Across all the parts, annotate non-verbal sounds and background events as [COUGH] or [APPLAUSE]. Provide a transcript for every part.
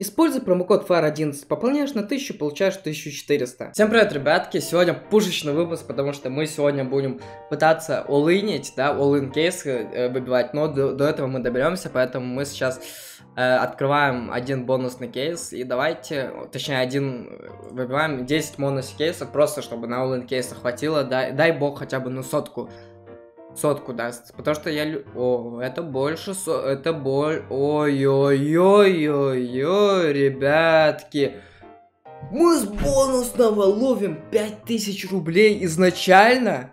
Используй промокод FAR11, пополняешь на 1000, получаешь 1400. Всем привет, ребятки, сегодня пушечный выпуск, потому что мы сегодня будем пытаться олынить, да, олын кейс э, выбивать, но до, до этого мы доберемся, поэтому мы сейчас э, открываем один бонусный кейс, и давайте, точнее, один, э, выбиваем 10 бонусных кейсов, просто чтобы на олын кейса хватило, дай, дай бог хотя бы, ну, сотку сотку даст. Потому что я... Лю... О, это больше... Со... Это боль... Ой-ой-ой-ой-ой, ребятки. Мы с бонусного ловим 5000 рублей изначально?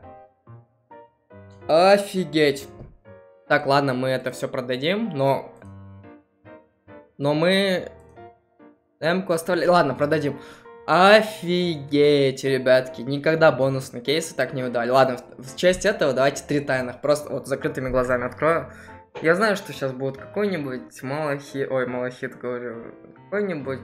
Офигеть. Так, ладно, мы это все продадим, но... Но мы... М-ку оставляем... Ладно, продадим. Офигеть, ребятки, никогда бонусные кейсы так не выдали. Ладно, в честь этого давайте три тайных, просто вот закрытыми глазами открою. Я знаю, что сейчас будет какой-нибудь малахит, ой, малахит, говорю, какой-нибудь...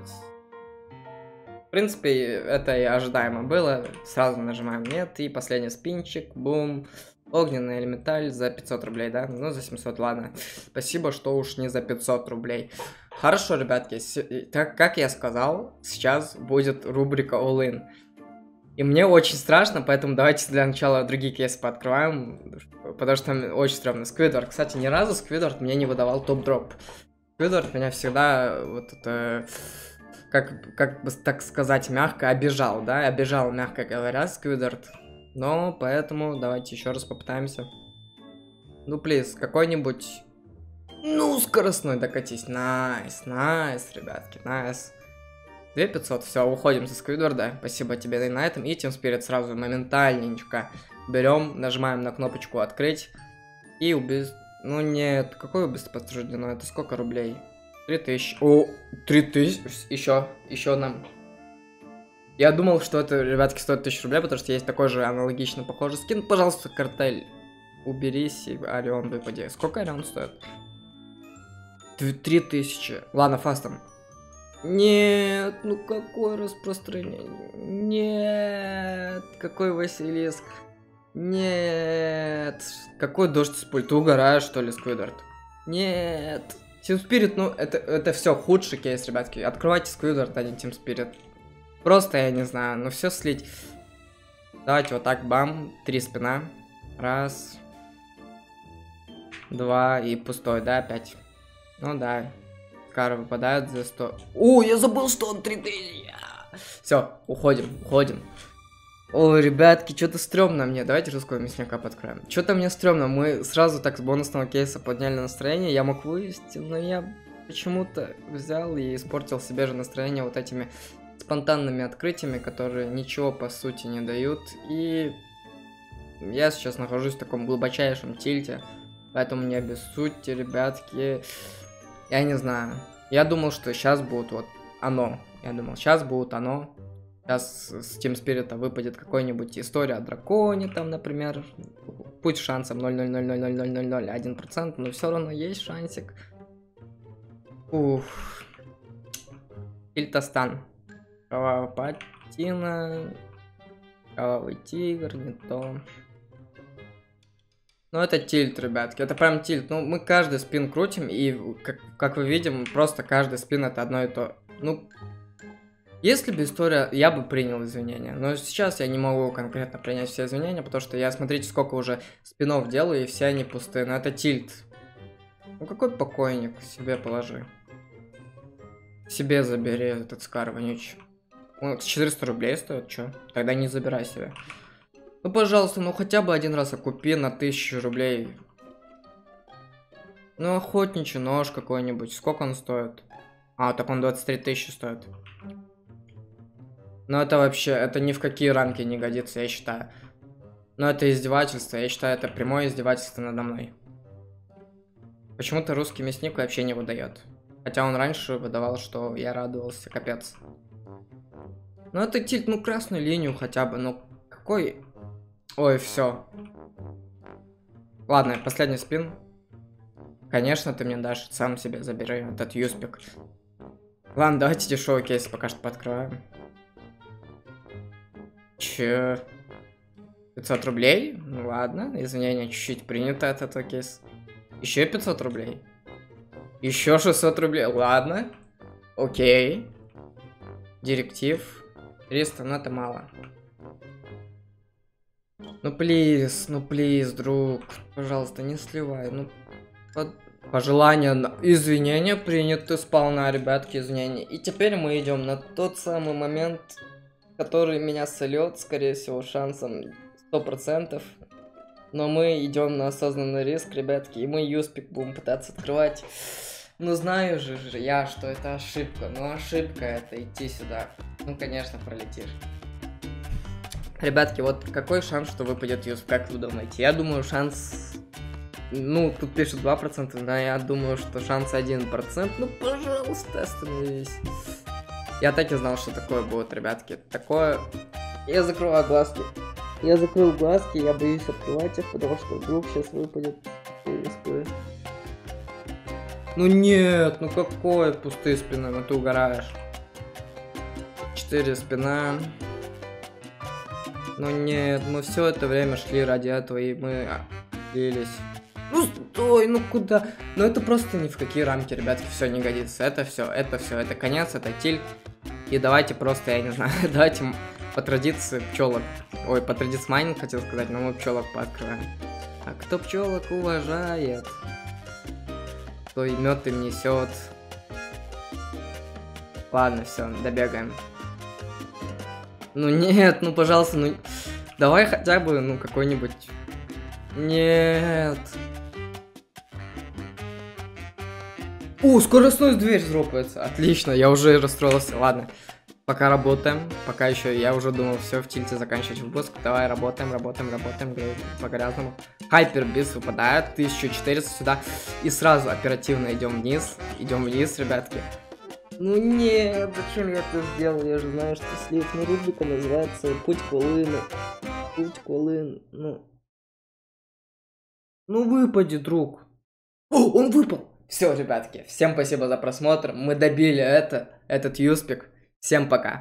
В принципе, это и ожидаемо было. Сразу нажимаем нет, и последний спинчик, бум. Огненный элементаль за 500 рублей, да? Ну, за 700, ладно. Спасибо, что уж не за 500 рублей. Хорошо, ребятки, так как я сказал, сейчас будет рубрика All In. И мне очень страшно, поэтому давайте для начала другие кейсы пооткрываем, потому что очень стрёмно. Сквидвард, кстати, ни разу Сквидвард мне не выдавал топ-дроп. Сквидвард меня всегда вот это как, как бы так сказать, мягко обижал, да, обижал, мягко говоря, Сквидвард. Но поэтому давайте еще раз попытаемся. Ну, please, какой-нибудь... Ну, скоростной докатись. Nice, nice, ребятки, nice. 2500, все, уходим со Сквидварда. Спасибо тебе на этом. И Team Spirit сразу моментальненько берем, нажимаем на кнопочку открыть. И убийство... Ну нет, какое убийство подтверждено? Это сколько рублей? 3000. О, 3000. Еще, еще нам я думал, что это, ребятки, стоит 1000 рублей, потому что есть такой же аналогично похожий скин. Пожалуйста, картель, уберись и Орион выпади. Сколько Орион стоит? 3000. Ладно, фастом. Нет, ну какое распространение? Нет, какой Василиск? Нет. Какой дождь с пульта? Ты угораешь, что ли, Сквидвард? Нет. Team Spirit, ну, это, это все худший кейс, ребятки. Открывайте Сквидвард, а не Team Spirit. Просто, я не знаю, ну все слить. Давайте вот так, бам, три спина. Раз. Два и пустой, да, опять. Ну да. Кары выпадают за 100. О, я забыл, что он 3000. Все, уходим, уходим. О, ребятки, что-то стрёмно мне. Давайте русского мясника подкроем. Что-то мне стрёмно. Мы сразу так с бонусного кейса подняли настроение. Я мог вывести, но я почему-то взял и испортил себе же настроение вот этими спонтанными открытиями, которые ничего по сути не дают. И я сейчас нахожусь в таком глубочайшем тильте, поэтому не обессудьте, ребятки. Я не знаю. Я думал, что сейчас будет вот оно. Я думал, сейчас будет оно. Сейчас с Team Spirit выпадет какой-нибудь история о драконе, там, например. Путь шансом 0,0000001%, но все равно есть шансик. Ух. Ильтостан. Кровавая патина. Кровавый тигр, не то. Ну, это тильт, ребятки, это прям тильт. Ну, мы каждый спин крутим, и, как, как вы видим, просто каждый спин это одно и то. Ну, если бы история, я бы принял извинения. Но сейчас я не могу конкретно принять все извинения, потому что я, смотрите, сколько уже спинов делаю, и все они пустые. Но это тильт. Ну, какой покойник, себе положи. Себе забери этот скар вонючий. Он 400 рублей стоит, чё? Тогда не забирай себе. Ну, пожалуйста, ну хотя бы один раз окупи на 1000 рублей. Ну, охотничий нож какой-нибудь. Сколько он стоит? А, так он 23 тысячи стоит. Ну, это вообще, это ни в какие рамки не годится, я считаю. Но это издевательство, я считаю, это прямое издевательство надо мной. Почему-то русский мясник вообще не выдает. Хотя он раньше выдавал, что я радовался, капец. Ну это тильт, ну красную линию хотя бы, ну какой... Ой, все. Ладно, последний спин. Конечно, ты мне дашь, сам себе забери этот юспик. Ладно, давайте дешевый кейс пока что подкроем. Че? 500 рублей? Ну ладно, извинения, чуть-чуть принято от этого кейса. Еще 500 рублей. Еще 600 рублей, ладно. Окей. Директив. 300, но это мало. Ну, плиз, ну, плиз, друг. Пожалуйста, не сливай. Ну, под... пожелания, извинения приняты сполна, ребятки, извинения. И теперь мы идем на тот самый момент, который меня сольет, скорее всего, шансом 100%. Но мы идем на осознанный риск, ребятки, и мы юспик будем пытаться открывать. Ну, знаю же, я, что это ошибка. Но ошибка это идти сюда. Ну, конечно, пролетишь. Ребятки, вот какой шанс, что выпадет юсп, как вы думаете? Я думаю, шанс... Ну, тут пишут 2%, но я думаю, что шанс 1%. Ну, пожалуйста, остановись. Я так и знал, что такое будет, ребятки. Такое... Я закрываю глазки. Я закрыл глазки, я боюсь открывать их, потому что вдруг сейчас выпадет Ну нет, ну какой пустые спины, ну ты угораешь. Четыре спина. Ну нет, мы все это время шли ради этого, и мы слились. Ну стой, ну куда? Ну это просто ни в какие рамки, ребятки, все не годится. Это все, это все, это конец, это тиль. И давайте просто, я не знаю, [LAUGHS] давайте по традиции пчелок. Ой, по традиции майнинг хотел сказать, но мы пчелок пооткрываем. А кто пчелок уважает, то и мед им несет. Ладно, все, добегаем. Ну нет, ну пожалуйста, ну давай хотя бы, ну какой-нибудь. Нет. О, скоростной дверь дропается. Отлично, я уже расстроился. Ладно. Пока работаем, пока еще я уже думал, все, в тильте заканчивать выпуск. Давай работаем, работаем, работаем, по грязному. Хайпербис выпадает, 1400 сюда. И сразу оперативно идем вниз. Идем вниз, ребятки. Ну нет, зачем я это сделал? Я же знаю, что. Ну, рубрика называется «Путь к Волыну». Путь к Волыну. Ну. Ну, выпади, друг. О, он выпал! Все, ребятки, всем спасибо за просмотр. Мы добили это, этот юспик. Всем пока.